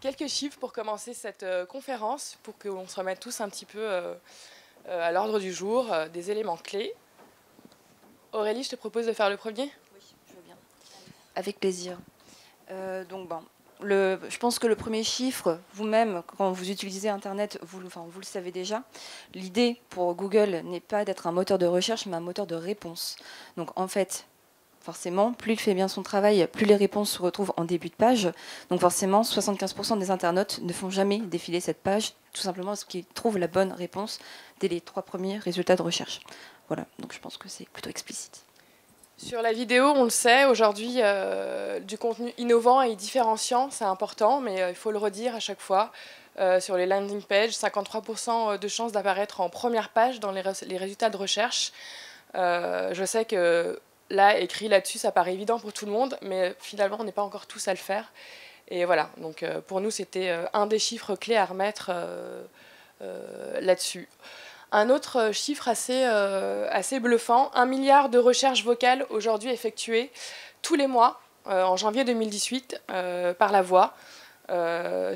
Quelques chiffres pour commencer cette conférence, pour qu'on se remette tous un petit peu à l'ordre du jour, des éléments clés. Aurélie, je te propose de faire le premier Oui, je veux bien. Avec plaisir. donc, bon, je pense que le premier chiffre, vous-même, quand vous utilisez Internet, vous, vous le savez déjà. L'idée pour Google n'est pas d'être un moteur de recherche, mais un moteur de réponse. Donc en fait, forcément, plus il fait bien son travail, plus les réponses se retrouvent en début de page. Donc forcément, 75% des internautes ne font jamais défiler cette page, tout simplement parce qu'ils trouvent la bonne réponse dès les trois premiers résultats de recherche. Voilà, donc je pense que c'est plutôt explicite. Sur la vidéo, on le sait, aujourd'hui, euh, du contenu innovant et différenciant, c'est important, mais euh, il faut le redire à chaque fois. Euh, sur les landing pages, 53% de chances d'apparaître en première page dans les, résultats de recherche. je sais que là, écrit là-dessus, ça paraît évident pour tout le monde, mais finalement, on n'est pas encore tous à le faire. Et voilà, donc pour nous, c'était un des chiffres clés à remettre là-dessus. Un autre euh, chiffre assez, euh, assez bluffant, un milliard de recherches vocales aujourd'hui effectuées tous les mois euh, en janvier 2018 par la voix.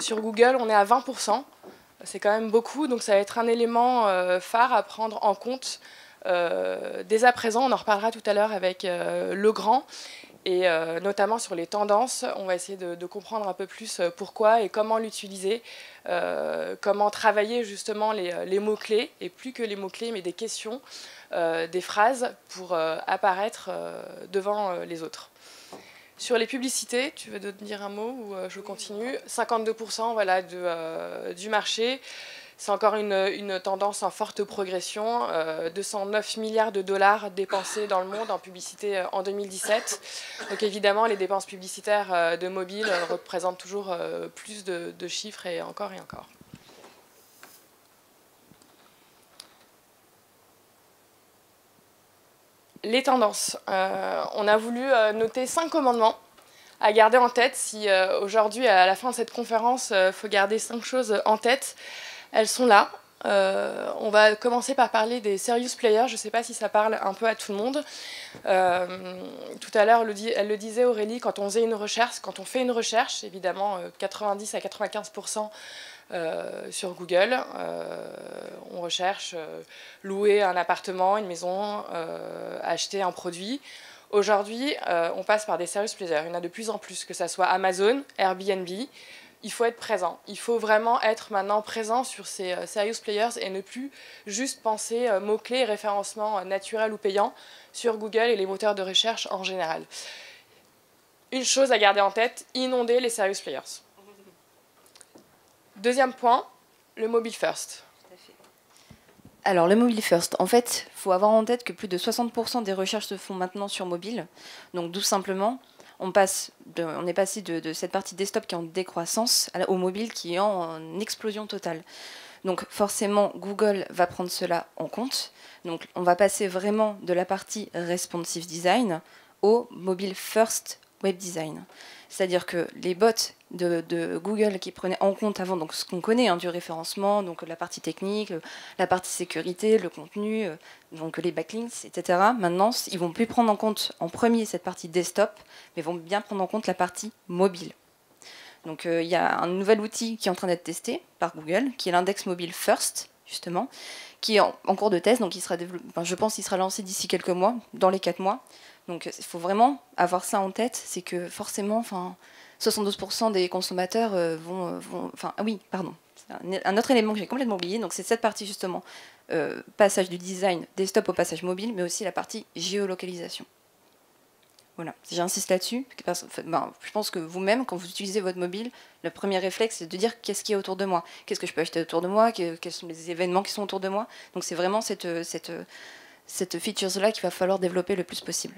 sur Google, on est à 20%. C'est quand même beaucoup, donc ça va être un élément phare à prendre en compte dès à présent. On en reparlera tout à l'heure avec Legrand et euh, notamment sur les tendances, on va essayer de, comprendre un peu plus euh, pourquoi et comment l'utiliser, euh, comment travailler justement les, mots-clés, et plus que les mots-clés, mais des questions, des phrases pour apparaître devant les autres. Sur les publicités, tu veux dire un mot ou je continue? 52% voilà, du marché. C'est encore une, tendance en forte progression. 209 euh, milliards de dollars dépensés dans le monde en publicité euh, en 2017. Donc évidemment, les dépenses publicitaires euh, de mobile représentent toujours plus de, chiffres et encore et encore. Les tendances. on a voulu noter cinq commandements à garder en tête. Si aujourd'hui, à la fin de cette conférence, il faut garder cinq choses en tête, elles sont là. Euh, on va commencer par parler des serious players. Je ne sais pas si ça parle un peu à tout le monde. Euh, tout à l'heure, elle le disait Aurélie, quand on faisait une recherche, quand on fait une recherche, évidemment 90 euh, à 95% sur Google, on recherche louer un appartement, une maison, acheter un produit. Aujourd'hui, on passe par des serious players. Il y en a de plus en plus, que ce soit Amazon, Airbnb il faut être présent. Il faut vraiment être maintenant présent sur ces euh, serious players et ne plus juste penser euh, mots-clés référencement euh, naturel ou payant sur Google et les moteurs de recherche en général. Une chose à garder en tête, inonder les serious players. Deuxième point, le mobile first. Alors, le mobile first, en fait, il faut avoir en tête que plus de 60% des recherches se font maintenant sur mobile. Donc, tout simplement, on, passe on est passé de, cette partie desktop qui est en décroissance au mobile qui est en, explosion totale. Donc forcément, Google va prendre cela en compte. Donc on va passer vraiment de la partie responsive design au mobile first web design. C'est-à-dire que les bots de, Google qui prenaient en compte avant donc ce qu'on connaît hein, du référencement, donc la partie technique, la partie sécurité, le contenu, euh, donc les backlinks, etc. Maintenant, ils vont plus prendre en compte en premier cette partie desktop, mais vont bien prendre en compte la partie mobile. Donc euh, il y a un nouvel outil qui est en train d'être testé par Google, qui est l'index mobile first, justement, qui est en, cours de test, donc il sera je pense qu'il sera lancé d'ici quelques mois, dans les quatre mois. Donc il faut vraiment avoir ça en tête, c'est que forcément, enfin, 72% des consommateurs euh, vont, vont, Enfin, ah oui, pardon. Un autre élément que j'ai complètement oublié, donc c'est cette partie justement, euh, passage du design desktop au passage mobile, mais aussi la partie géolocalisation. Voilà, j'insiste là-dessus. Ben, je pense que vous-même, quand vous utilisez votre mobile, le premier réflexe, c'est de dire qu'est-ce qu'il y a autour de moi, qu'est-ce que je peux acheter autour de moi, quels sont les événements qui sont autour de moi? Donc c'est vraiment cette, cette, cette feature-là qu'il va falloir développer le plus possible.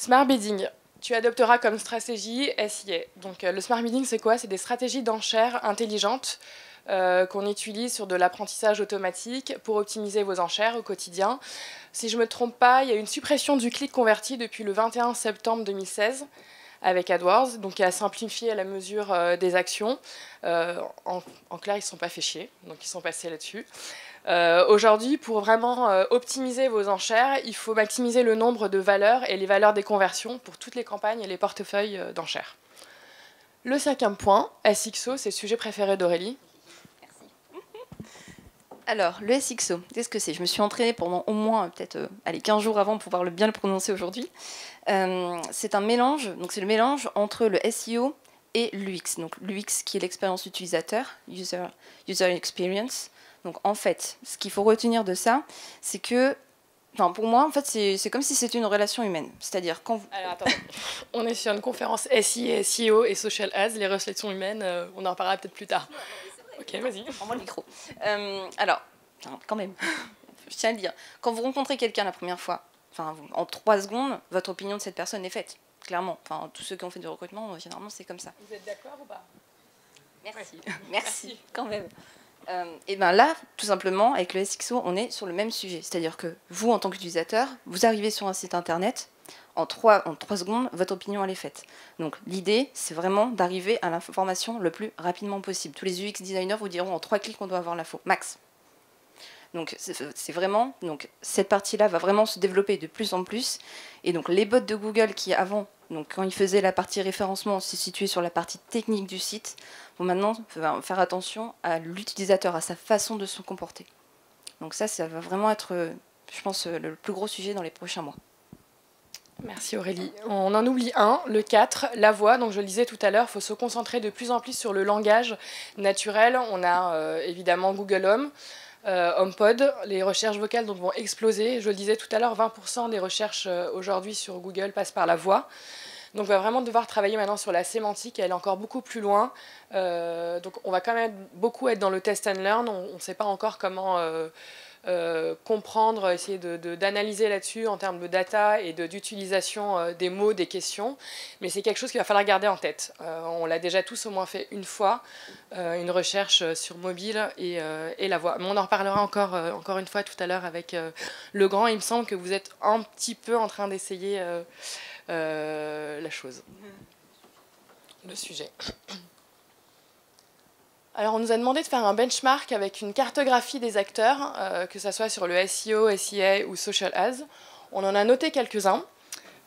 Smart bidding. Tu adopteras comme stratégie SIA. Donc euh, le smart bidding, c'est quoi? C'est des stratégies d'enchères intelligentes euh, qu'on utilise sur de l'apprentissage automatique pour optimiser vos enchères au quotidien. Si je ne me trompe pas, il y a une suppression du clic converti depuis le 21 septembre 2016 avec AdWords, donc qui a simplifié à la mesure euh, des actions. en, clair, ils ne sont pas fait chier, donc ils sont passés là-dessus. Aujourd'hui, pour vraiment optimiser vos enchères, il faut maximiser le nombre de valeurs et les valeurs des conversions pour toutes les campagnes et les portefeuilles d'enchères. Le cinquième point, SXO, c'est le sujet préféré d'Aurélie. Alors, le SXO, qu'est-ce que c'est? Je me suis entraînée pendant au moins peut-être euh, 15 jours avant pour pouvoir le bien le prononcer aujourd'hui. Euh, c'est un mélange, donc c'est le mélange entre le SEO et l'UX. Donc l'UX qui est l'expérience utilisateur, user experience. Donc en fait, ce qu'il faut retenir de ça, c'est que Enfin, pour moi, en fait, c'est comme si c'était une relation humaine. C'est-à-dire quand vous... Alors, attends. on est sur une conférence SI, SEO et Social Ads, les relations humaines, euh, on en reparlera peut-être plus tard. Ok, vas-y. Prends-moi le micro. Euh, alors, quand même, je tiens à le dire. Quand vous rencontrez quelqu'un la première fois, enfin, en trois secondes, votre opinion de cette personne est faite. Clairement. Enfin, tous ceux qui ont fait du recrutement, généralement, c'est comme ça. Vous êtes d'accord ou pas? Merci. Merci. Quand même. Euh, et bien là, tout simplement, avec le SXO, on est sur le même sujet. C'est-à-dire que vous, en tant qu'utilisateur, vous arrivez sur un site internet, en trois, secondes, votre opinion est faite. Donc l'idée, c'est vraiment d'arriver à l'information le plus rapidement possible. Tous les UX designers vous diront en trois clics qu'on doit avoir l'info, max. Donc c'est vraiment donc cette partie-là va vraiment se développer de plus en plus. Et donc les bots de Google qui avant, donc quand ils faisaient la partie référencement, se situaient sur la partie technique du site, maintenant faire attention à l'utilisateur, à sa façon de se comporter. Donc ça, ça va vraiment être, je pense, le plus gros sujet dans les prochains mois. Merci Aurélie. On en oublie un, le 4, la voix. Donc je le disais tout à l'heure, il faut se concentrer de plus en plus sur le langage naturel. On a euh, évidemment Google Home, euh, HomePod, les recherches vocales vont exploser. Je le disais tout à l'heure, 20% des recherches euh, aujourd'hui sur Google passent par la voix. Donc on va vraiment devoir travailler maintenant sur la sémantique, elle est encore beaucoup plus loin. donc on va quand même beaucoup être dans le test and learn, on ne sait pas encore comment euh, comprendre, essayer d'analyser là-dessus en termes de data et d'utilisation euh, des mots, des questions. Mais c'est quelque chose qu'il va falloir garder en tête. Euh, on l'a déjà tous au moins fait une fois, une recherche sur mobile et, et, la voix. Mais on en reparlera encore, encore une fois tout à l'heure avec le grand. Il me semble que vous êtes un petit peu en train d'essayer la chose, le sujet. Alors, on nous a demandé de faire un benchmark avec une cartographie des acteurs, euh, que ce soit sur le SEO, SEA ou Social Ads. On en a noté quelques-uns.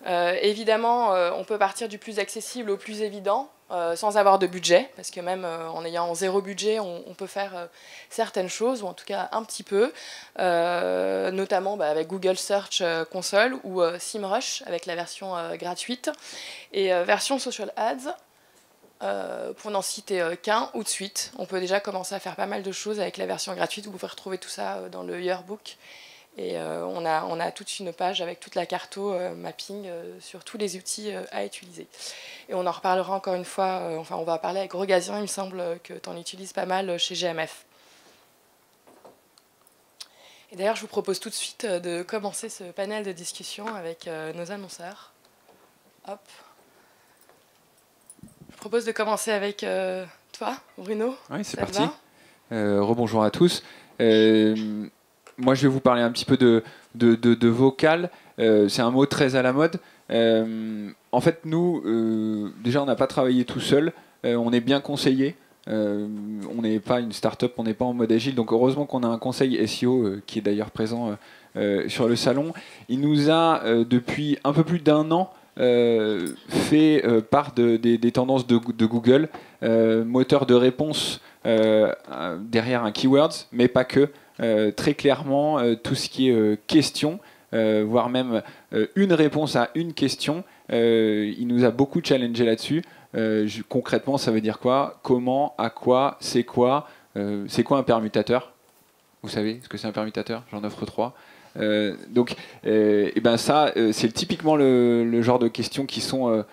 Euh, évidemment, euh, on peut partir du plus accessible au plus évident, sans avoir de budget, parce que même en ayant zéro budget, on, peut faire certaines choses, ou en tout cas un petit peu, notamment bah, avec Google Search Console ou SEMrush avec la version gratuite. Et version Social Ads, euh, pour n'en citer euh, qu'un ou de suite. On peut déjà commencer à faire pas mal de choses avec la version gratuite. Vous pouvez retrouver tout ça euh, dans le Yearbook. Et on, a, on a toute une page avec toute la carto mapping sur tous les outils à utiliser. Et on en reparlera encore une fois, enfin on va parler avec Rogazian, il me semble que tu en utilises pas mal chez GMF. Et d'ailleurs, je vous propose tout de suite de commencer ce panel de discussion avec nos annonceurs. Hop propose de commencer avec euh, toi, Bruno. Oui, c'est parti. Euh, rebonjour à tous. Euh, moi, je vais vous parler un petit peu de, de, de, vocal. c'est un mot très à la mode. en fait, nous, déjà, on n'a pas travaillé tout seul. on est bien conseillé. on n'est pas une start-up, on n'est pas en mode agile. Donc, heureusement qu'on a un conseil SEO qui est d'ailleurs présent sur le salon. Il nous a, depuis un peu plus d'un an, euh, fait euh, part des tendances de, Google, euh, moteur de réponse derrière un keywords, mais pas que. Très clairement, tout ce qui est question, voire même une réponse à une question, il nous a beaucoup challengé là-dessus. concrètement, ça veut dire quoi? Comment? À quoi? C'est quoi? C'est quoi un permutateur? Vous savez ce que c'est un permutateur? J'en offre trois. Euh, donc, euh, et ben ça, euh, c'est typiquement le, genre de questions qui sont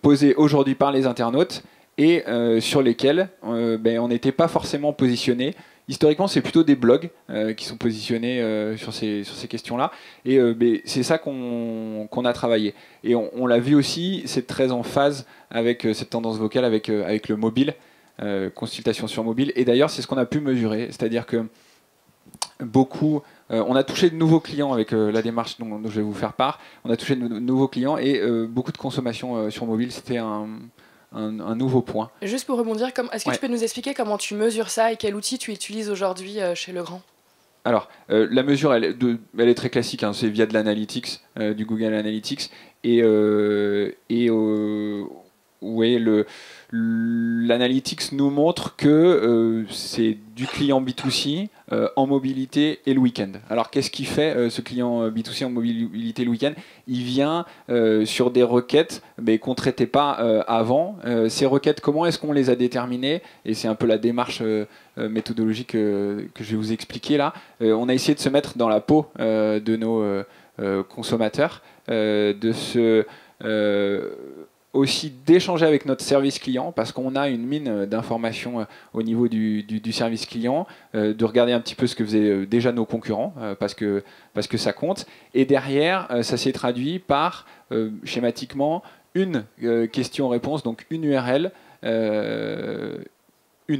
posées aujourd'hui par les internautes et sur lesquelles ben, on n'était pas forcément positionné. Historiquement, c'est plutôt des blogs qui sont positionnés sur ces, sur ces questions-là. Et ben, c'est ça qu'on a travaillé. Et on, l'a vu aussi, c'est très en phase avec cette tendance vocale, avec, le mobile, consultation sur mobile. Et d'ailleurs, c'est ce qu'on a pu mesurer. C'est-à-dire que beaucoup euh, on a touché de nouveaux clients avec euh, la démarche dont, je vais vous faire part. On a touché de, nouveaux clients et euh, beaucoup de consommation sur mobile. C'était un, nouveau point. Juste pour rebondir, est-ce que tu peux nous expliquer comment tu mesures ça et quel outil tu utilises aujourd'hui chez Legrand? Alors, la mesure, elle, est très classique, hein, c'est via de l'analytics, du Google Analytics, et, et ouais, le, l'analytics nous montre que euh, c'est du client B2C euh, en mobilité et le week-end. Alors qu'est-ce qu'il fait euh, ce client B2C en mobilité le week-end? Il vient sur des requêtes mais qu'on ne traitait pas avant. ces requêtes, comment est-ce qu'on les a déterminées? Et c'est un peu la démarche méthodologique que je vais vous expliquer là. on a essayé de se mettre dans la peau de nos consommateurs, de se aussi d'échanger avec notre service client parce qu'on a une mine d'informations euh, au niveau du, service client, euh, de regarder un petit peu ce que faisaient euh, déjà nos concurrents parce, que, parce que ça compte. Et derrière, ça s'est traduit par schématiquement une question-réponse, donc une URL, une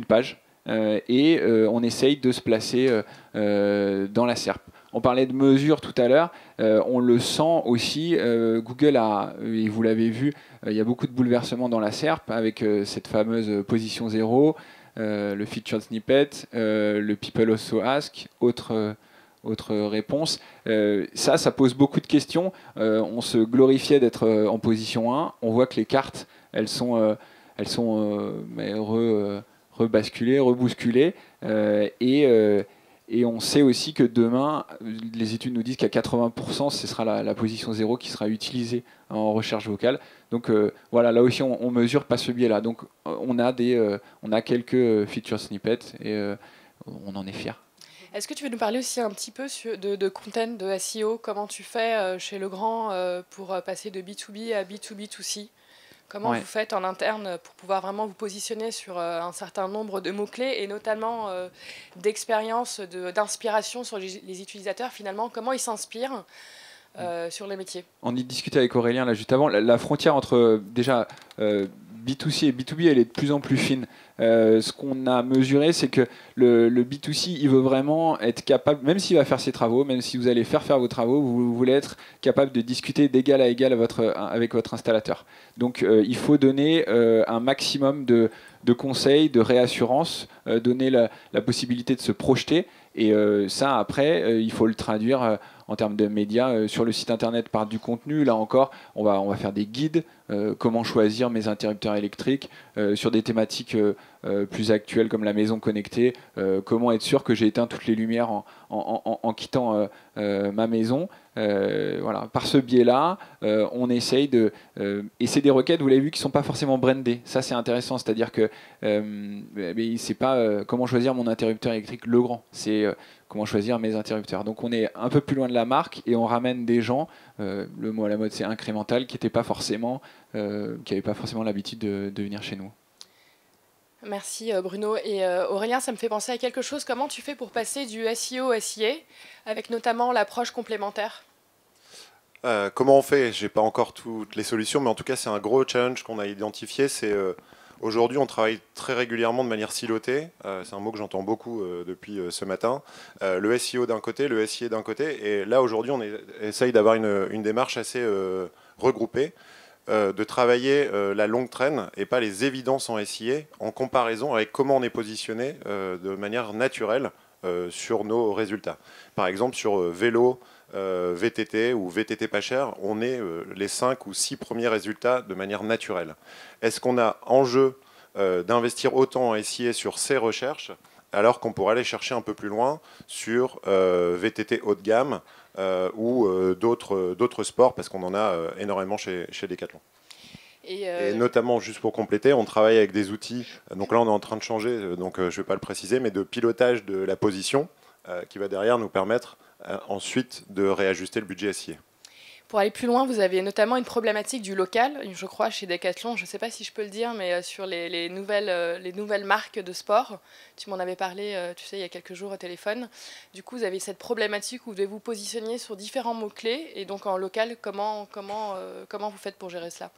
page. et on essaye de se placer dans la SERP. On parlait de mesures tout à l'heure, on le sent aussi, Google a, et vous l'avez vu, euh, il y a beaucoup de bouleversements dans la SERP avec euh, cette fameuse position zéro, euh, le featured snippet, le people also ask, autre autre réponse. ça, ça pose beaucoup de questions. on se glorifiait d'être en position 1. On voit que les cartes, elles sont, elles sont rebasculées, rebousculées. et, et on sait aussi que demain, les études nous disent qu'à 80%, ce sera la, position zéro qui sera utilisée en recherche vocale. Donc euh, voilà, là aussi, on, mesure pas ce biais-là. Donc euh, on a, des, euh, on a quelques feature snippets et on en est fiers. Est-ce que tu veux nous parler aussi un petit peu de, de content, de SEO Comment tu fais chez Legrand pour passer de B2B à B2B2C Comment vous faites en interne pour pouvoir vraiment vous positionner sur euh, un certain nombre de mots-clés et notamment euh, d'expérience, d'inspiration sur les, utilisateurs finalement Comment ils s'inspirent euh, sur les métiers? On y discutait avec Aurélien là juste avant. La, frontière entre déjà B2C et B2B, elle est de plus en plus fine. Euh, ce qu'on a mesuré, c'est que le, B2C, il veut vraiment être capable, même s'il va faire ses travaux, même si vous allez faire faire vos travaux, vous, voulez être capable de discuter d'égal à égal avec votre installateur. Donc euh, il faut donner euh, un maximum de, conseils, de réassurance, donner la, possibilité de se projeter. Et ça, après, il faut le traduire en termes de médias sur le site internet par du contenu. Là encore, on va, on va faire des guides, comment choisir mes interrupteurs électriques, sur des thématiques euh, plus actuelles comme la maison connectée, euh, comment être sûr que j'ai éteint toutes les lumières en, quittant euh, ma maison. voilà. Par ce biais-là, on essaye de... et c'est des requêtes, vous l'avez vu, qui ne sont pas forcément brandées. Ça, c'est intéressant. C'est-à-dire que c'est pas comment choisir mon interrupteur électrique Legrand. C'est comment choisir mes interrupteurs. Donc on est un peu plus loin de la marque et on ramène des gens, le mot à la mode c'est incrémental, qui n'étaient pas forcément, qui n'avaient pas forcément l'habitude de, venir chez nous. Merci euh, Bruno. Et euh, Aurélien, ça me fait penser à quelque chose. Comment tu fais pour passer du SEO au SIA, avec notamment l'approche complémentaire? Euh, Comment on fait? Je n'ai pas encore toutes les solutions, mais en tout cas, c'est un gros challenge qu'on a identifié. C'est Aujourd'hui, on travaille très régulièrement de manière silotée. c'est un mot que j'entends beaucoup depuis ce matin. le SEO d'un côté, le SIA d'un côté. Et là, aujourd'hui, on essaye d'avoir une, une, démarche assez regroupée. Euh, de travailler euh, la longue traîne et pas les évidences en SIA en comparaison avec comment on est positionné euh, de manière naturelle sur nos résultats. Par exemple, sur vélo, VTT ou VTT pas cher, on est les 5 ou 6 premiers résultats de manière naturelle. Est-ce qu'on a enjeu d'investir autant en SIA sur ces recherches alors qu'on pourrait aller chercher un peu plus loin sur VTT haut de gamme euh, ou euh, d'autres sports, parce qu'on en a euh, énormément chez, chez Decathlon. Et, notamment, juste pour compléter, on travaille avec des outils, donc là on est en train de changer, donc je ne vais pas le préciser, mais de pilotage de la position, qui va derrière nous permettre ensuite de réajuster le budget SIA. Pour aller plus loin, vous avez notamment une problématique du local, je crois, chez Decathlon. Je ne sais pas si je peux le dire, mais euh, sur les, nouvelles, euh, les nouvelles marques de sport. Tu m'en avais parlé, euh, tu sais, il y a quelques jours au téléphone. Du coup, vous avez cette problématique où vous devez vous positionner sur différents mots-clés. Et donc, en local, comment, comment, comment vous faites pour gérer cela?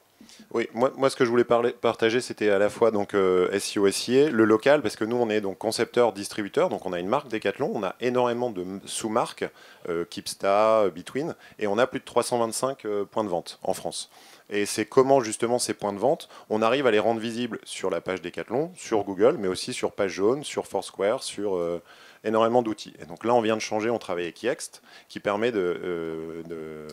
Oui, moi, moi ce que je voulais partager, c'était à la fois donc euh, SIA, le local, parce que nous on est donc concepteur, distributeur, donc on a une marque Decathlon, on a énormément de sous-marques, euh, Kipsta, euh, Between, et on a plus de 325 euh, points de vente en France. Et c'est comment justement ces points de vente, on arrive à les rendre visibles sur la page Decathlon, sur Google, mais aussi sur Page Jaune, sur Foursquare, sur euh, énormément d'outils. Et donc là, on vient de changer, on travaille avec Yext, qui permet de, euh, de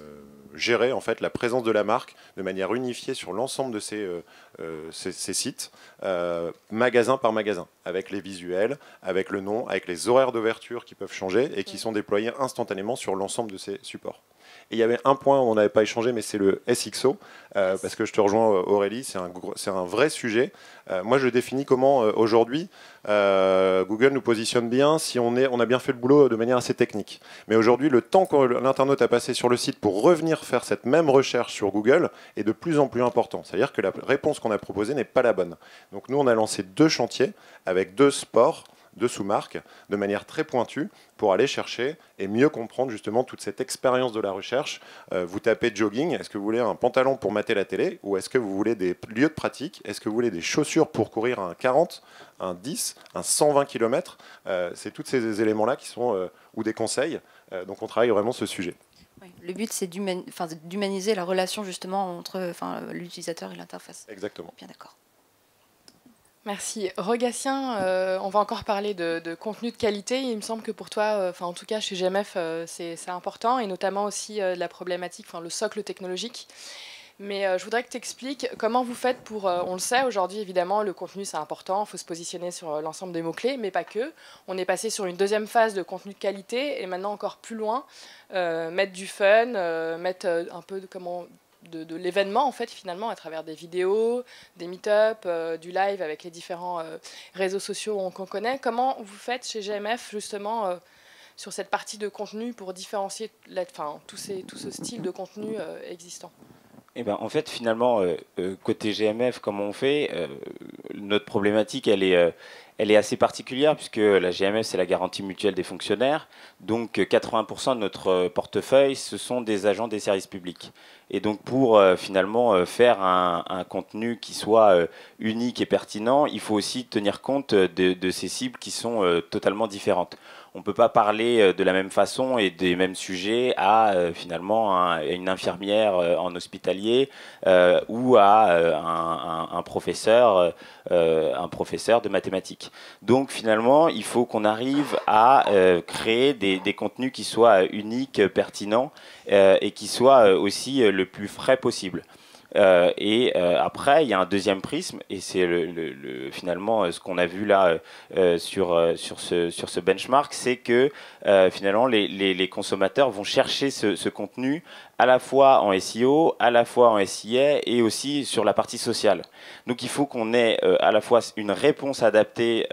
gérer en fait la présence de la marque de manière unifiée sur l'ensemble de ces, euh, euh, ces, ces sites, euh, magasin par magasin, avec les visuels, avec le nom, avec les horaires d'ouverture qui peuvent changer et qui sont déployés instantanément sur l'ensemble de ces supports. Et il y avait un point où on n'avait pas échangé, mais c'est le SXO, euh, parce que je te rejoins Aurélie, c'est un, un vrai sujet. Euh, moi, je définis comment euh, aujourd'hui euh, Google nous positionne bien si on, est, on a bien fait le boulot de manière assez technique. Mais aujourd'hui, le temps que l'internaute a passé sur le site pour revenir faire cette même recherche sur Google est de plus en plus important. C'est-à-dire que la réponse qu'on a proposée n'est pas la bonne. Donc nous, on a lancé deux chantiers avec deux sports deux sous-marques de manière très pointue pour aller chercher et mieux comprendre justement toute cette expérience de la recherche. Euh, vous tapez jogging, est-ce que vous voulez un pantalon pour mater la télé ou est-ce que vous voulez des lieux de pratique? Est-ce que vous voulez des chaussures pour courir un 40, un 10, un 120 km C'est tous ces éléments-là qui sont, euh, ou des conseils. Euh, donc on travaille vraiment ce sujet. Oui. Le but, c'est d'humaniser la relation justement entre l'utilisateur et l'interface. Exactement. Bien d'accord. Merci. Rogatien, euh, on va encore parler de, contenu de qualité. Il me semble que pour toi, euh, en tout cas chez GMF, euh, c'est important et notamment aussi la problématique, le socle technologique. Mais je voudrais que tu expliques comment vous faites pour, on le sait aujourd'hui évidemment, le contenu c'est important, il faut se positionner sur l'ensemble des mots-clés, mais pas que. On est passé sur une deuxième phase de contenu de qualité et maintenant encore plus loin, mettre du fun, mettre un peu de, comment, de, l'événement en fait finalement à travers des vidéos, des meet-up, euh, du live avec les différents euh, réseaux sociaux qu'on connaît. Comment vous faites chez GMF justement euh, sur cette partie de contenu pour différencier ces, tout ce style de contenu existant? Eh ben, en fait, finalement, euh, euh, côté GMF, comment on fait euh, Notre problématique, elle est, assez particulière puisque la GMF, c'est la garantie mutuelle des fonctionnaires. Donc, euh, 80% de notre portefeuille, ce sont des agents des services publics. Et donc, pour finalement faire un, contenu qui soit unique et pertinent, il faut aussi tenir compte de, ces cibles qui sont totalement différentes on ne peut pas parler euh, de la même façon et des mêmes sujets à euh, finalement un- une infirmière euh, en hospitalier ou à un, professeur, de mathématiques. Donc finalement, il faut qu'on arrive à créer des, contenus qui soient uniques, pertinents et qui soient aussi le plus frais possible. Euh, et euh, après, il y a un deuxième prisme, et c'est le, le- le- finalement euh, ce qu'on a vu là sur, ce, benchmark, c'est que finalement les, consommateurs vont chercher ce, ce contenu à la fois en SEO, à la fois en SIA et aussi sur la partie sociale. Donc il faut qu'on ait à la fois une réponse adaptée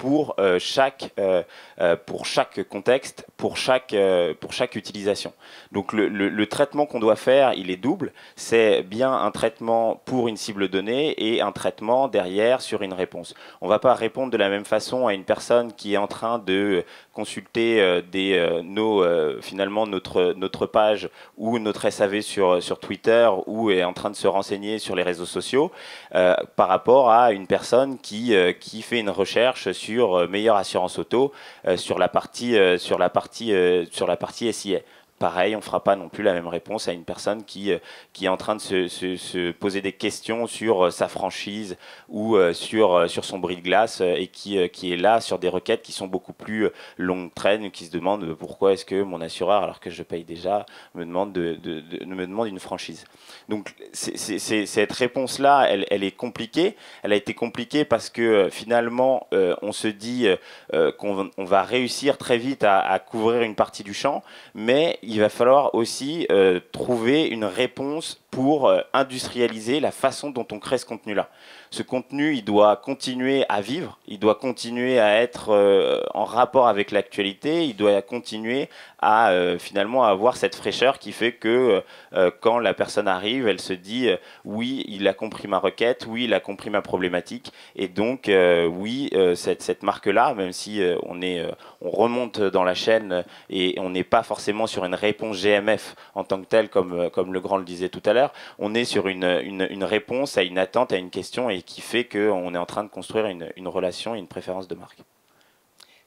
pour, euh, chaque, euh, euh, pour chaque contexte, pour chaque, pour chaque utilisation. Donc le, traitement qu'on doit faire, il est double. C'est bien un traitement pour une cible donnée et un traitement derrière sur une réponse. On ne va pas répondre de la même façon à une personne qui est en train de consulter des, nos, finalement notre, notre page ou notre SAV sur, sur Twitter ou est en train de se renseigner sur les réseaux sociaux par rapport à une personne qui, qui fait une recherche sur euh, meilleure assurance auto euh, sur la partie, euh, sur la partie, sur la partie SIA. Pareil, on ne fera pas non plus la même réponse à une personne qui, euh, qui est en train de se, se- se poser des questions sur euh, sa franchise ou euh, sur, sur son bris de glace et qui, qui est là sur des requêtes qui sont beaucoup plus euh, longue traîne, qui se demande euh, pourquoi est-ce que mon assureur, alors que je paye déjà, me demande, de, de- de- me demande une franchise. Donc cette réponse-là, elle, elle est compliquée. Elle a été compliquée parce que finalement, on se dit euh, qu'on on va réussir très vite à, à couvrir une partie du champ, mais il va falloir aussi euh, trouver une réponse pour euh, industrialiser la façon dont on crée ce contenu-là. Ce contenu, il doit continuer à vivre, il doit continuer à être euh, en rapport avec l'actualité, il doit continuer à finalement avoir cette fraîcheur qui fait que quand la personne arrive, elle se dit oui, il a compris ma requête, oui, il a compris ma problématique, et donc oui, cette, cette marque-là, même si on est, on remonte dans la chaîne et on n'est pas forcément sur une réponse GMF en tant que telle, comme, euh, comme le grand le disait tout à l'heure on est sur une, une, réponse à une attente, à une question, et qui fait qu'on est en train de construire une, une relation et une préférence de marque.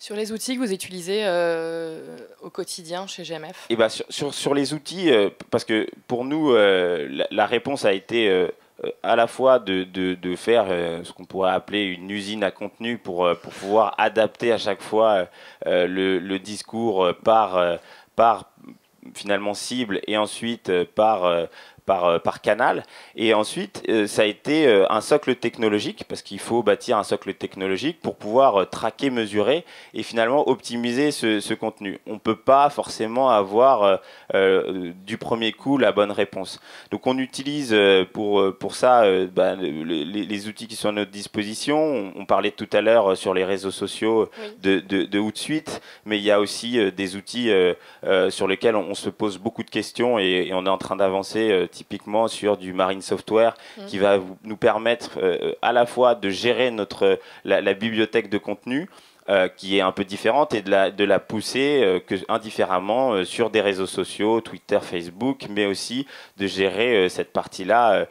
Sur les outils que vous utilisez euh, au quotidien chez GMF et eh ben, sur, sur, les outils, euh, parce que pour nous, euh, la, réponse a été à la fois de, de, de faire ce qu'on pourrait appeler une usine à contenu pour, pour pouvoir adapter à chaque fois le, le, discours par, par finalement cible et ensuite par par, euh, par canal. Et ensuite, euh, ça a été euh, un socle technologique, parce qu'il faut bâtir un socle technologique pour pouvoir traquer, mesurer et finalement optimiser ce, contenu. On ne peut pas forcément avoir du premier coup la bonne réponse. Donc on utilise pour, pour ça bah, les, outils qui sont à notre disposition. On, parlait tout à l'heure sur les réseaux sociaux de, de, de Hootsuite, mais il y a aussi des outils sur lesquels on, se pose beaucoup de questions et, et on est en train d'avancer typiquement sur du marine software mmh. qui va nous permettre euh, à la fois de gérer notre, la, bibliothèque de contenu. Euh, qui est un peu différente et de la, de la pousser euh, que, indifféremment sur des réseaux sociaux, Twitter, Facebook, mais aussi de gérer cette partie-là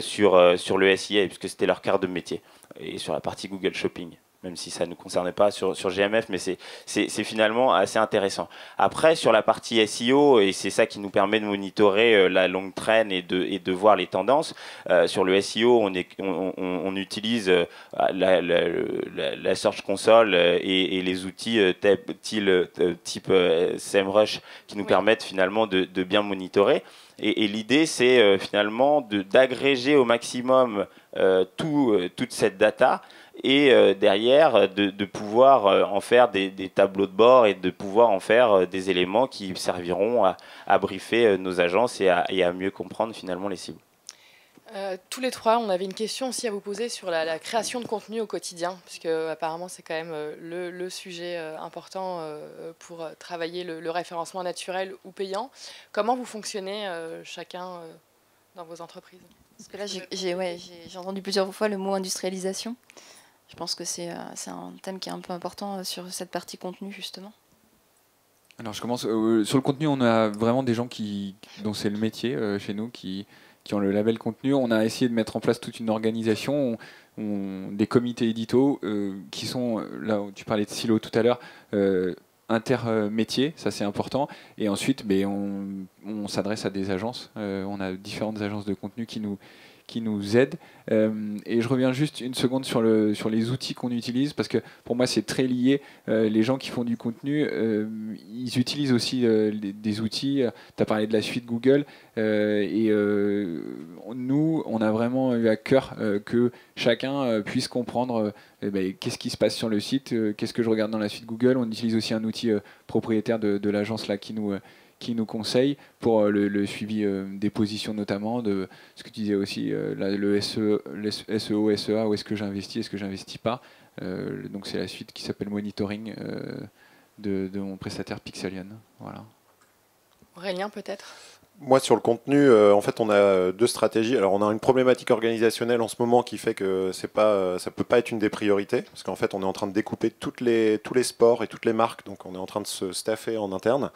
sur, sur le SIA, puisque c'était leur carte de métier, et sur la partie Google Shopping même si ça ne nous concernait pas sur, sur GMF, mais c'est finalement assez intéressant. Après, sur la partie SEO, et c'est ça qui nous permet de monitorer euh, la longue traîne et de, et de voir les tendances, euh, sur le SEO, on, est, on, on, utilise euh, la, la, la, Search Console et, et les outils type, type SEMrush qui nous permettent finalement de, de bien monitorer. Et, et l'idée, c'est finalement d'agréger au maximum tout, toute cette data et euh, derrière de, pouvoir euh, en faire des, tableaux de bord et de pouvoir en faire euh, des éléments qui serviront à, briefer nos agences et à, mieux comprendre finalement les cibles. tous les trois, on avait une question aussi à vous poser sur la, création de contenu au quotidien, puisque apparemment c'est quand même le, sujet important pour travailler le, référencement naturel ou payant. Comment vous fonctionnez chacun dans vos entreprises? Parce que là, j'ai ouais, entendu plusieurs fois le mot industrialisation. Je pense que c'est euh, un thème qui est un peu important euh, sur cette partie contenu, justement. Alors, je commence. Euh, sur le contenu, on a vraiment des gens qui, dont c'est le métier chez nous, qui, ont le label contenu. On a essayé de mettre en place toute une organisation, des comités édito qui sont, là tu parlais de silo tout à l'heure, intermétiers, ça c'est important. Et ensuite, ben, on s'adresse à des agences. on a différentes agences de contenu qui nous, qui nous aident. Euh, et je reviens juste une seconde sur, le, sur les outils qu'on utilise, parce que pour moi c'est très lié. Euh, les gens qui font du contenu, euh, ils utilisent aussi des outils. Tu as parlé de la suite Google, et nous, on a vraiment eu à cœur que chacun puisse comprendre eh ben, qu'est-ce qui se passe sur le site, qu'est-ce que je regarde dans la suite Google. On utilise aussi un outil propriétaire de, de l'agence là qui nous qui nous conseille pour euh, le, suivi euh, des positions notamment, de ce que tu disais aussi, euh, le, SEO, SEO, SEA, où est-ce que j'investis, est-ce que j'investis pas. donc c'est la suite qui s'appelle monitoring de, mon prestataire Pixelion. Voilà. Aurélien peut-être? Moi, sur le contenu, en fait, on a deux stratégies. Alors, on a une problématique organisationnelle en ce moment qui fait que c'est pas, ça peut pas être une des priorités, parce qu'en fait, on est en train de découper tous les sports et toutes les marques, donc on est en train de se staffer en interne.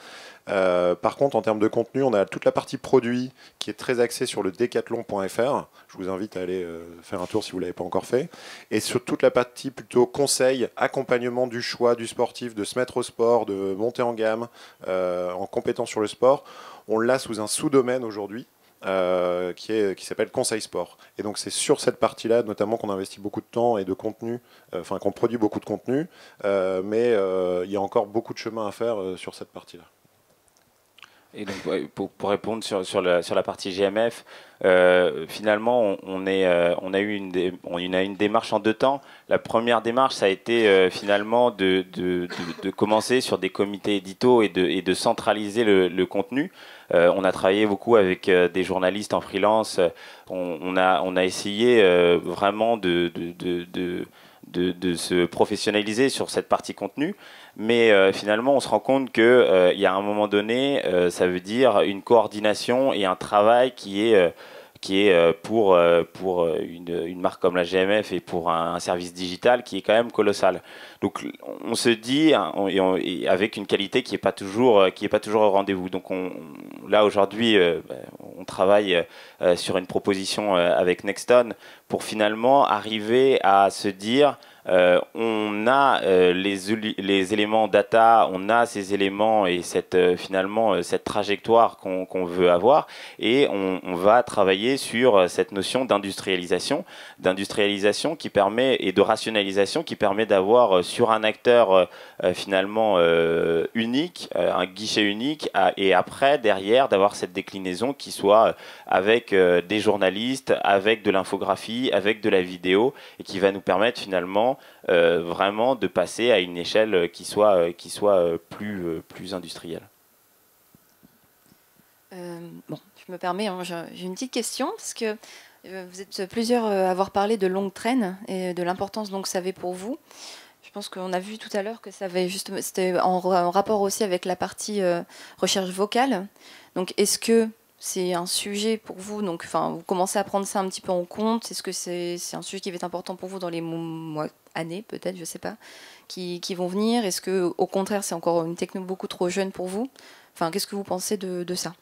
Euh, par contre, en termes de contenu, on a toute la partie produit qui est très axée sur le decathlon.fr. Je vous invite à aller euh, faire un tour si vous ne l'avez pas encore fait. Et sur toute la partie plutôt conseil, accompagnement du choix du sportif, de se mettre au sport, de monter en gamme, euh, en compétence sur le sport, on l'a sous un sous-domaine aujourd'hui. qui, qui s'appelle Conseil Sport. Et donc c'est sur cette partie-là, notamment qu'on investit beaucoup de temps et de contenu, enfin qu'on produit beaucoup de contenu, mais il y a encore beaucoup de chemin à faire sur cette partie-là. Pour, répondre sur, la, partie GMF, euh, finalement, euh, on, a eu une démarche en deux temps. La première démarche, ça a été euh, finalement de, commencer sur des comités édito et de, centraliser le, contenu. on a travaillé beaucoup avec des journalistes en freelance. On a essayé vraiment de, de, se professionnaliser sur cette partie contenu. Mais euh, finalement, on se rend compte qu'il euh, y a un moment donné, euh, ça veut dire une coordination et un travail qui est, qui est pour, pour une, une, marque comme la GMF et pour un, service digital qui est quand même colossal. Donc on se dit, hein, avec une qualité qui n'est pas toujours, pas toujours au rendez-vous. Donc on, là aujourd'hui, ben, on travaille sur une proposition avec Nexton pour finalement arriver à se dire euh, on a euh, les, éléments data, on a ces éléments et cette, euh, finalement cette trajectoire qu'on veut avoir. Et on, va travailler sur cette notion d'industrialisation, d'industrialisation qui permet et de rationalisation qui permet d'avoir sur un acteur finalement unique, un guichet unique et après derrière d'avoir cette déclinaison qui soit avec des journalistes, avec de l'infographie, avec de la vidéo et qui va nous permettre finalement euh, vraiment de passer à une échelle qui soit, euh, qui soit euh, plus, plus industrielle. bon, je me permets, hein, j'ai une petite question parce que vous êtes plusieurs à avoir parlé de longue traîne et de l'importance donc ça avait pour vous. Je pense qu'on a vu tout à l'heure que ça avait justement, c'était en, en, rapport aussi avec la partie recherche vocale. Donc, est-ce que c'est un sujet pour vous, donc enfin, vous commencez à prendre ça un petit peu en compte. Est-ce que c'est un sujet qui va être important pour vous dans les mois, années, peut-être, je sais pas, qui, vont venir? Est-ce que, au contraire, c'est encore une techno beaucoup trop jeune pour vous? Enfin, qu'est-ce que vous pensez de ça?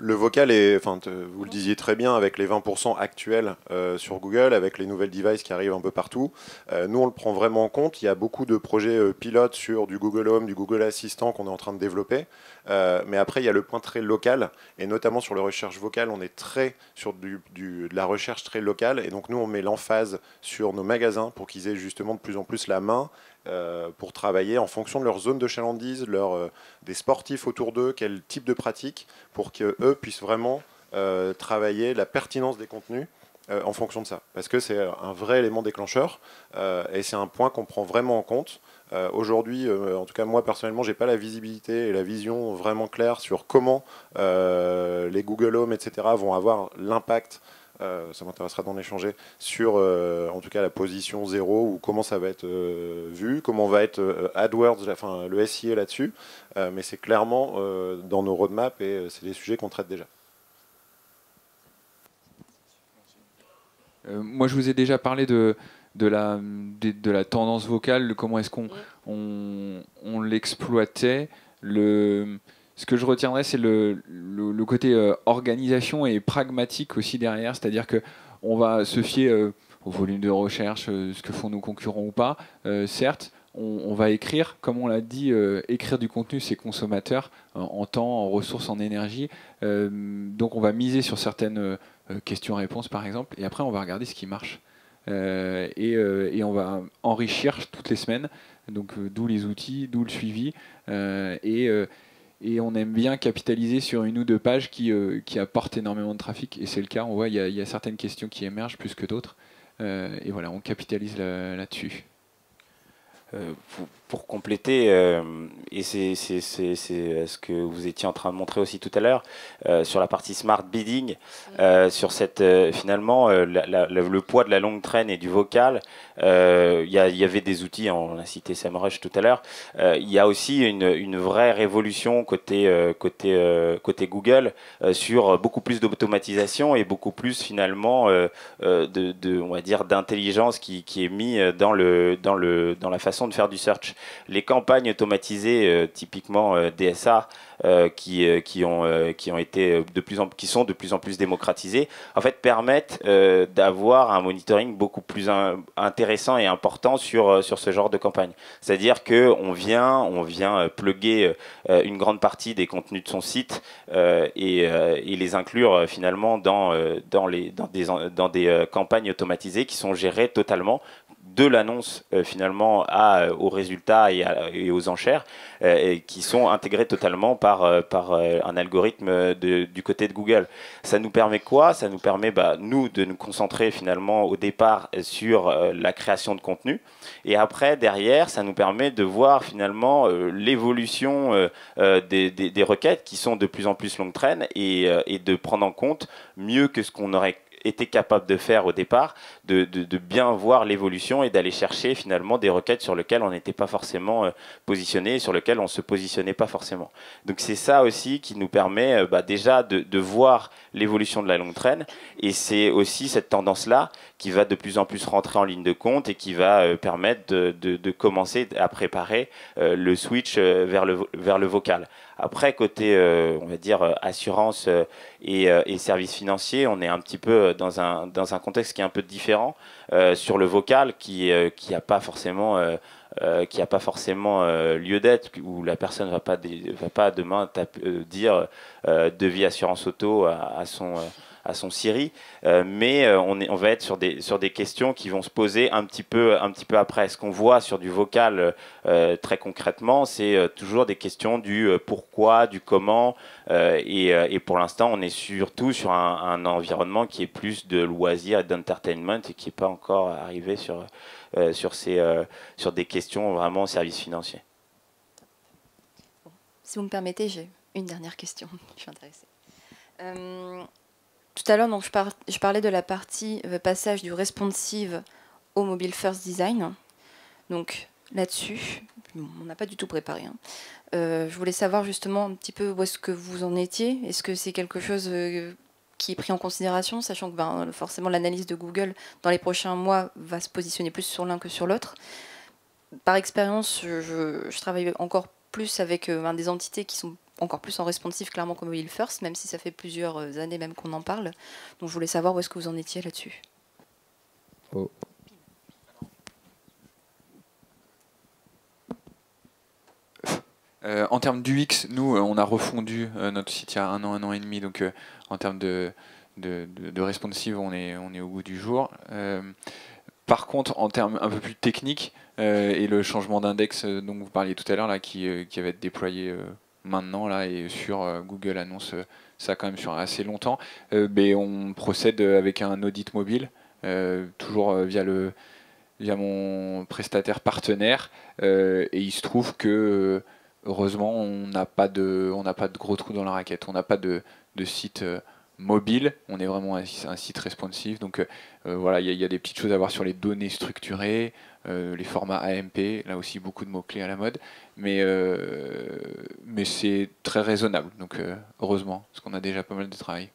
Le vocal est, enfin, vous le disiez très bien, avec les 20% actuels euh, sur Google, avec les nouvelles devices qui arrivent un peu partout. Euh, nous, on le prend vraiment en compte. Il y a beaucoup de projets euh, pilotes sur du Google Home, du Google Assistant qu'on est en train de développer. mais après, il y a le point très local, et notamment sur la recherche vocale, on est très sur de la recherche très locale. Et donc, nous, on met l'emphase sur nos magasins pour qu'ils aient justement de plus en plus la main euh, pour travailler en fonction de leur zone de chalandise, leur, euh, des sportifs autour d'eux, quel type de pratique, pour qu'eux puissent vraiment euh, travailler la pertinence des contenus en fonction de ça. Parce que c'est un vrai élément déclencheur et c'est un point qu'on prend vraiment en compte. Aujourd'hui, en tout cas moi personnellement, j'ai pas la visibilité et la vision vraiment claire sur comment les Google Home, etc., vont avoir l'impact euh, ça m'intéressera d'en échanger sur euh, en tout cas la position zéro ou comment ça va être euh, vu, comment va être AdWords, enfin le SIA là-dessus. mais c'est clairement dans nos roadmaps et c'est des sujets qu'on traite déjà. moi, je vous ai déjà parlé de, de, la, de, la tendance vocale, de comment est-ce qu'on on, on l'exploitait. Le, ce que je retiendrai, c'est le, côté euh, organisation et pragmatique aussi derrière, c'est-à-dire que on va se fier euh, au volume de recherche, euh, ce que font nos concurrents ou pas. certes, on, va écrire, comme on l'a dit, écrire du contenu, c'est consommateur en temps, en ressources, en énergie. donc on va miser sur certaines questions-réponses, par exemple, et après on va regarder ce qui marche. Et, on va enrichir toutes les semaines, donc d'où les outils, d'où le suivi. et et on aime bien capitaliser sur une ou deux pages qui, euh, qui apportent énormément de trafic. Et c'est le cas, on voit, il y, a certaines questions qui émergent plus que d'autres. Euh, et voilà, on capitalise là-dessus. Euh, pour, compléter, euh, et c'est ce que vous étiez en train de montrer aussi tout à l'heure, euh, sur la partie smart bidding, sur cette, finalement, le poids de la longue traîne et du vocal, il y, y, avait des outils, on a cité SEMrush tout à l'heure, il y a aussi une, une vraie révolution côté, côté, côté Google sur beaucoup plus d'automatisation et beaucoup plus finalement de, de, on va dire, d'intelligence qui, qui, est mis dans, le, dans, le, dans la façon de faire du search. Les campagnes automatisées, euh, typiquement euh, DSA, euh, qui, qui, ont, qui, ont été de plus en, qui sont de plus en plus démocratisées, en fait, permettent d'avoir un monitoring beaucoup plus intéressant et important sur, sur ce genre de campagne. C'est-à-dire qu'on vient, on vient plugger une grande partie des contenus de son site et, et, les inclure finalement dans, dans, les, dans, des, dans des campagnes automatisées qui sont gérées totalement de l'annonce euh, finalement à, euh, aux résultats et, aux enchères euh, qui sont intégrés totalement par, par un algorithme du côté de Google. Ça nous permet quoi? Ça nous permet, bah, nous, de nous concentrer finalement au départ sur la création de contenu. Et après, derrière, ça nous permet de voir finalement l'évolution des, des, requêtes qui sont de plus en plus longue traîne et, et de prendre en compte mieux que ce qu'on aurait était capable de faire au départ, de, bien voir l'évolution et d'aller chercher finalement des requêtes sur lesquelles on n'était pas forcément euh, positionné sur lesquelles on se positionnait pas forcément. Donc c'est ça aussi qui nous permet euh, bah, déjà de, voir l'évolution de la longue traîne et c'est aussi cette tendance-là qui va de plus en plus rentrer en ligne de compte et qui va permettre de, commencer à préparer le switch vers le, vers le vocal. Après, côté, on va dire, assurance et, et services financiers, on est un petit peu dans un, dans un contexte qui est un peu différent sur le vocal, qui n'a pas forcément euh, qui n'a pas forcément euh, lieu d'être, où la personne ne va pas, va pas demain euh, dire devis assurance auto à, son à son Siri, mais on, est, on va être sur des, questions qui vont se poser un petit peu, un petit peu après. Ce qu'on voit sur du vocal très concrètement, c'est toujours des questions du pourquoi, du comment, et, pour l'instant, on est surtout sur un, environnement qui est plus de loisirs et d'entertainment et qui n'est pas encore arrivé sur, euh, euh, des questions vraiment services financiers. Si vous me permettez, j'ai une dernière question. je suis intéressée. Euh, tout à l'heure, donc, je, parlais de la partie passage du responsive au mobile first design. Donc là-dessus, on n'a pas du tout préparé. Hein. je voulais savoir justement un petit peu où est-ce que vous en étiez. Est-ce que c'est quelque chose qui est pris en considération, sachant que ben, forcément l'analyse de Google dans les prochains mois va se positionner plus sur l'un que sur l'autre. Par expérience, je, travaille encore plus avec euh, ben, des entités qui sont encore plus en responsive clairement comme Mobile First, même si ça fait plusieurs euh, années même qu'on en parle. Donc je voulais savoir où est-ce que vous en étiez là-dessus. Oh. Euh, en termes d'UX, nous, on a refondu notre site il y a un an, un an et demi, donc en termes de, responsive, on est, on est au bout du jour. Euh, par contre, en termes un peu plus techniques, euh, et le changement d'index euh, dont vous parliez tout à l'heure, là, qui, qui va être déployé maintenant, là, et sur Google annonce ça quand même sur assez longtemps, ben, on procède avec un audit mobile, toujours via le via mon prestataire partenaire, et il se trouve que heureusement on n'a pas de on n'a pas de gros trous dans la raquette, on n'a pas de de site euh, mobile. On est vraiment un, site responsive. Donc euh, euh, voilà, il y, a des petites choses à voir sur les données structurées, les formats AMP, là aussi beaucoup de mots-clés à la mode. Mais, mais c'est très raisonnable. Donc heureusement, parce qu'on a déjà pas mal de travail.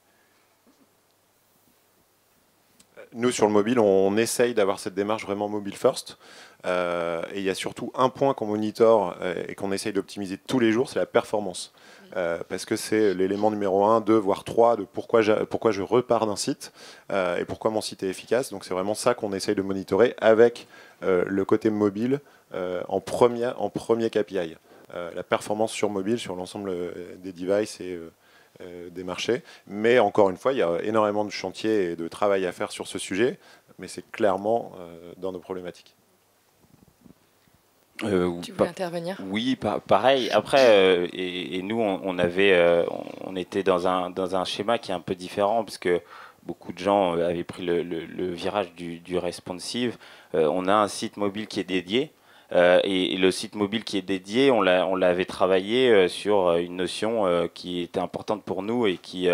Nous, sur le mobile, on essaye d'avoir cette démarche vraiment mobile first. et il y a surtout un point qu'on monitore et qu'on essaye d'optimiser tous les jours, c'est la performance. Euh, parce que c'est l'élément numéro 1, 2, voire 3 de pourquoi, je repars d'un site euh, et pourquoi mon site est efficace. Donc c'est vraiment ça qu'on essaye de monitorer avec euh, le côté mobile en, premier, en premier KPI. la performance sur mobile, sur l'ensemble des devices et des marchés. Mais encore une fois, il y a énormément de chantiers et de travail à faire sur ce sujet, mais c'est clairement dans nos problématiques. Euh, tu veux intervenir? Oui, pareil. Après, euh, et, nous, on, avait, euh, on était dans un, dans un schéma qui est un peu différent, parce que beaucoup de gens avaient pris le, virage du, responsive. on a un site mobile qui est dédié. Et, le site mobile qui est dédié, on l'avait travaillé sur une notion qui était importante pour nous et qui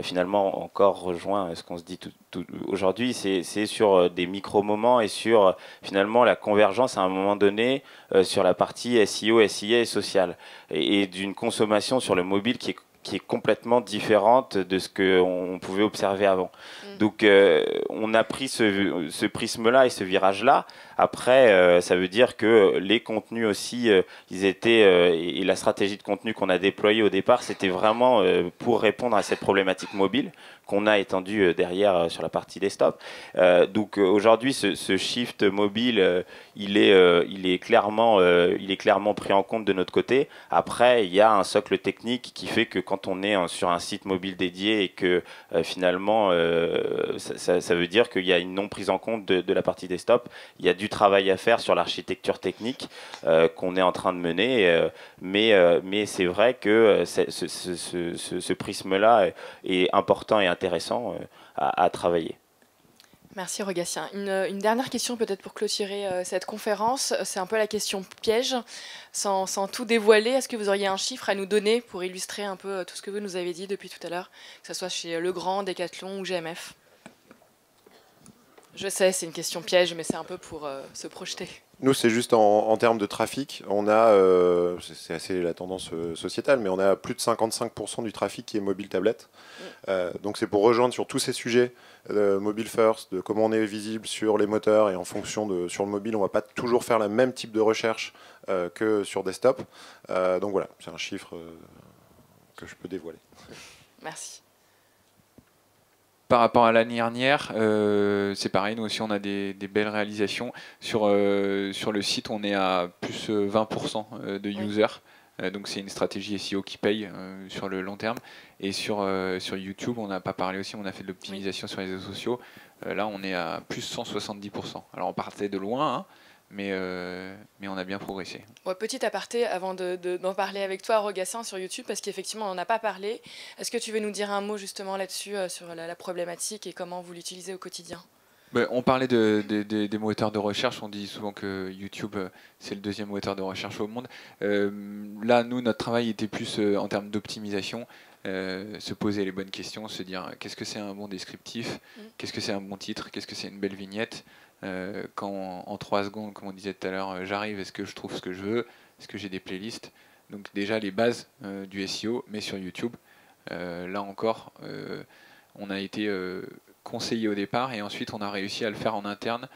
finalement encore rejoint ce qu'on se dit tout, aujourd'hui, c'est sur euh, des micro-moments et sur euh, finalement la convergence à un moment donné euh, sur la partie SEO, SIA et sociale et, d'une consommation sur le mobile qui est qui est complètement différente de ce qu'on pouvait observer avant. Mm. Donc on a pris ce, ce prisme-là et ce virage-là. Après, ça veut dire que les contenus aussi, ils étaient, et la stratégie de contenu qu'on a déployée au départ, c'était vraiment pour répondre à cette problématique mobile qu'on a étendu euh, derrière euh, sur la partie desktop. Euh, donc aujourd'hui, ce, shift mobile, il est, il est clairement, il est clairement pris en compte de notre côté. Après, il y a un socle technique qui fait que quand on est sur un site mobile dédié et que finalement, ça, veut dire qu'il y a une non prise en compte de, la partie desktop. Il y a du travail à faire sur l'architecture technique qu'on est en train de mener, mais, mais c'est vrai que ce, prisme-là est important et intéressant euh, à, travailler. Merci Rogatien. Une, dernière question peut-être pour clôturer euh, cette conférence. C'est un peu la question piège. Sans, tout dévoiler, est-ce que vous auriez un chiffre à nous donner pour illustrer un peu euh, tout ce que vous nous avez dit depuis tout à l'heure, que ce soit chez Legrand, Decathlon ou GMF Je sais, c'est une question piège, mais c'est un peu pour se projeter. Nous, c'est juste en, termes de trafic. On a, c'est assez la tendance sociétale, mais on a plus de 55% du trafic qui est mobile tablette. Mm. donc c'est pour rejoindre sur tous ces sujets mobile first, de comment on est visible sur les moteurs et en fonction de sur le mobile, on va pas toujours faire le même type de recherche euh, que sur desktop. Euh, donc voilà, c'est un chiffre euh, que je peux dévoiler. Merci. Par rapport à l'année dernière, c'est pareil, nous aussi on a des, belles réalisations. Sur, sur le site, on est à plus 20% de users. donc c'est une stratégie SEO qui paye sur le long terme. Et sur, sur YouTube, on n'a pas parlé aussi, on a fait de l'optimisation sur les réseaux sociaux. là, on est à plus 170%. Alors on partait de loin, hein, mais, euh, mais on a bien progressé. petit aparté avant d'en de, parler avec toi, Rogatien, sur YouTube, parce qu'effectivement, on n'en a pas parlé. Est-ce que tu veux nous dire un mot justement là-dessus, euh, sur la, problématique et comment vous l'utilisez au quotidien? Ben, On parlait de, des moteurs de recherche, on dit souvent que YouTube, euh, c'est le deuxième moteur de recherche au monde. là, nous, notre travail était plus en termes d'optimisation. se poser les bonnes questions, se dire qu'est-ce que c'est un bon descriptif, mmh. qu'est-ce que c'est un bon titre, qu'est-ce que c'est une belle vignette, euh, quand en trois secondes, comme on disait tout à l'heure, euh, j'arrive, est-ce que je trouve ce que je veux? Est-ce que j'ai des playlists? Donc déjà les bases euh, du SEO, mais sur YouTube. là encore, on a été conseillé au départ et ensuite on a réussi à le faire en interne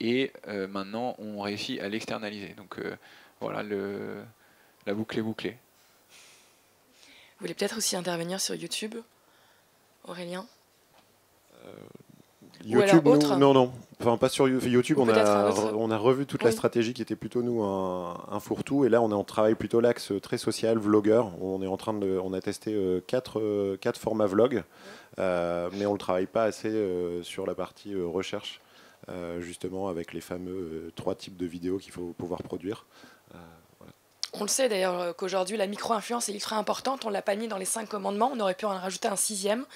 et maintenant on réussit à l'externaliser. Donc voilà, le, la boucle est bouclée. Vous voulez peut-être aussi intervenir sur YouTube, Aurélien? YouTube, non, non. Enfin, pas sur YouTube. On a, on a revu toute la stratégie qui était plutôt, nous, un, fourre-tout. Et là, on, est, en travaille plutôt l'axe très social, vlogueur. On, est en train de, on a testé euh, quatre, euh, quatre formats vlog, euh, mais on ne le travaille pas assez sur la partie recherche, justement, avec les fameux trois types de vidéos qu'il faut pouvoir produire. On le sait d'ailleurs qu'aujourd'hui, la micro-influence est ultra importante. On l'a pas mis dans les cinq commandements. On aurait pu en rajouter un sixième.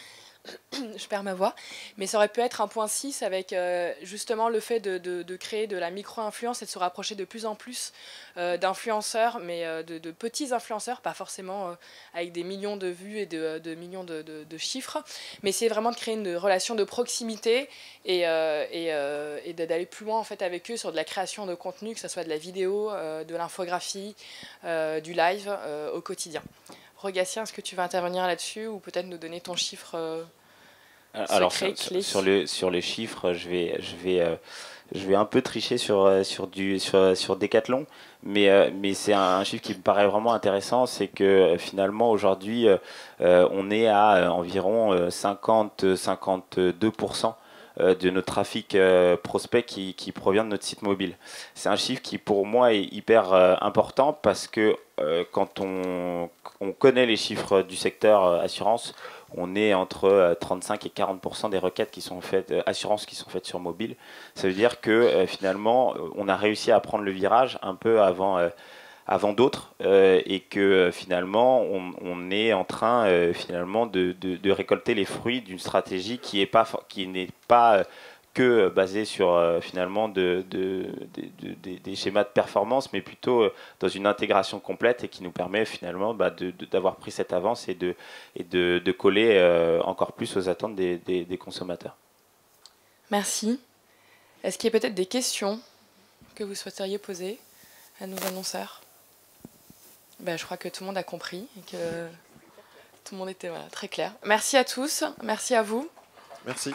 je perds ma voix, mais ça aurait pu être un point 6 avec euh, justement le fait de, créer de la micro-influence et de se rapprocher de plus en plus euh, d'influenceurs, mais euh, de, petits influenceurs, pas forcément avec des millions de vues et de, millions de, chiffres, mais c'est vraiment de créer une relation de proximité et, d'aller plus loin en fait avec eux sur de la création de contenu, que ce soit de la vidéo, de l'infographie, du live au quotidien. Rogatien, est-ce que tu vas intervenir là-dessus ou peut-être nous donner ton chiffre Alors, sur, le, sur les chiffres, je vais, je vais, euh, je vais un peu tricher sur, euh, sur, du, sur, sur Decathlon, mais, mais c'est un, chiffre qui me paraît vraiment intéressant c'est que finalement, aujourd'hui, on est à environ 50-52% euh, de notre trafic euh, prospect qui, provient de notre site mobile. C'est un chiffre qui pour moi est hyper euh, important parce que quand on, connaît les chiffres du secteur assurance, on est entre 35 et 40% des requêtes qui sont faites, assurances qui sont faites sur mobile. Ça veut dire que finalement, on a réussi à prendre le virage un peu avant avant d'autres euh, et que euh, finalement on, est en train euh, finalement de, récolter les fruits d'une stratégie qui n'est pas que basée sur finalement de, des schémas de performance, mais plutôt dans une intégration complète et qui nous permet finalement bah, d'avoir pris cette avance et de, et de, coller encore plus aux attentes des, des consommateurs. Merci. Est-ce qu'il y a peut-être des questions que vous souhaiteriez poser à nos annonceurs? Ben, je crois que tout le monde a compris et que tout le monde était très clair. Merci à tous, merci à vous. Merci.